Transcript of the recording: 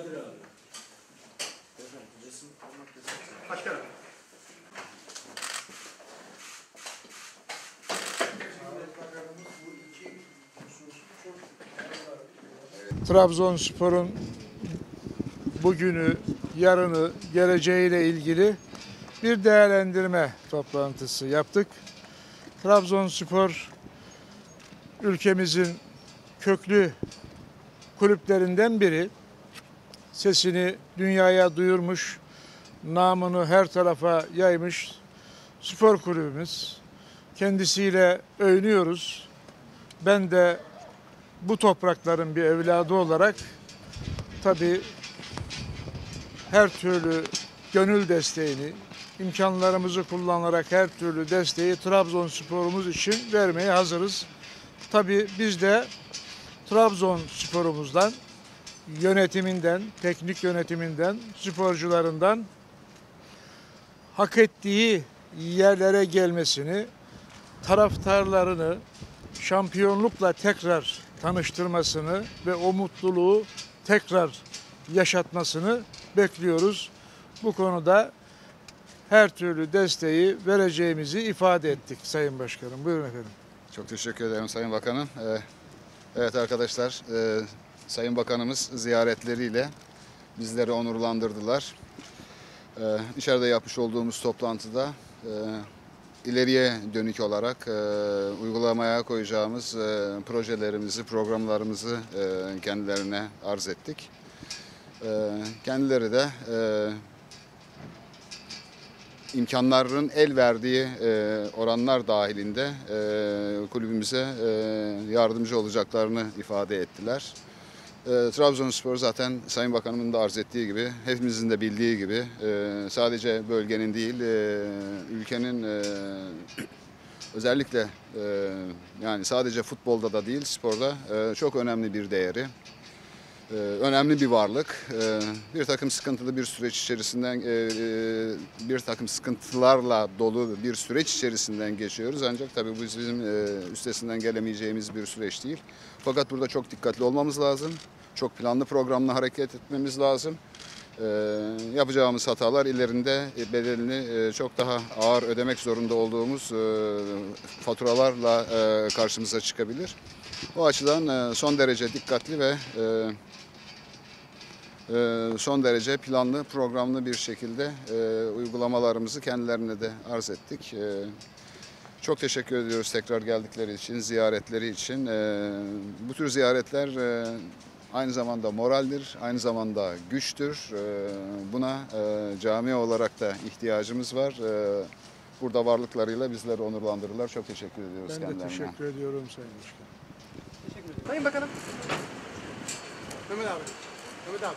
Kadir abi. Hocam resim almak resim. Başkanım. Trabzonspor'un bugünü, yarını, geleceğiyle ilgili bir değerlendirme toplantısı yaptık. Trabzonspor ülkemizin köklü kulüplerinden biri. Sesini dünyaya duyurmuş, namını her tarafa yaymış spor kulübümüz. Kendisiyle övünüyoruz. Ben de bu toprakların bir evladı olarak tabii her türlü gönül desteğini, imkanlarımızı kullanarak her türlü desteği Trabzonspor'umuz için vermeye hazırız. Tabii biz de Trabzonspor'umuzdan, yönetiminden, teknik yönetiminden, sporcularından hak ettiği yerlere gelmesini, taraftarlarını şampiyonlukla tekrar tanıştırmasını ve o mutluluğu tekrar yaşatmasını bekliyoruz. Bu konuda her türlü desteği vereceğimizi ifade ettik Sayın Başkanım. Buyurun efendim. Çok teşekkür ederim Sayın Bakanım. Ee, Evet arkadaşlar, e, Sayın Bakanımız ziyaretleriyle bizleri onurlandırdılar. Ee, İçeride yapmış olduğumuz toplantıda e, ileriye dönük olarak e, uygulamaya koyacağımız e, projelerimizi, programlarımızı e, kendilerine arz ettik. E, Kendileri de e, imkanların el verdiği e, oranlar dahilinde e, kulübümüze e, yardımcı olacaklarını ifade ettiler. E, Trabzonspor zaten Sayın Bakanımın da arz ettiği gibi, hepimizin de bildiği gibi e, sadece bölgenin değil, e, ülkenin e, özellikle e, yani sadece futbolda da değil, sporda e, çok önemli bir değeri. Ee, önemli bir varlık. Ee, bir takım sıkıntılı bir süreç içerisinden, e, e, bir takım sıkıntılarla dolu bir süreç içerisinden geçiyoruz. Ancak tabii bu bizim e, üstesinden gelemeyeceğimiz bir süreç değil. Fakat burada çok dikkatli olmamız lazım. Çok planlı programla hareket etmemiz lazım. Ee, yapacağımız hatalar ilerinde bedelini çok daha ağır ödemek zorunda olduğumuz faturalarla karşımıza çıkabilir. O açıdan son derece dikkatli ve son derece planlı, programlı bir şekilde e, uygulamalarımızı kendilerine de arz ettik. E, Çok teşekkür ediyoruz tekrar geldikleri için, ziyaretleri için. E, Bu tür ziyaretler e, aynı zamanda moraldir, aynı zamanda güçtür. Buna e, cami olarak da ihtiyacımız var. Burada varlıklarıyla bizleri onurlandırırlar. Çok teşekkür ediyoruz Ben de kendilerine. teşekkür ediyorum Sayın Başkanım. Teşekkür ederim. Sayın Bakanım. Mehmet abi. Mehmet abi.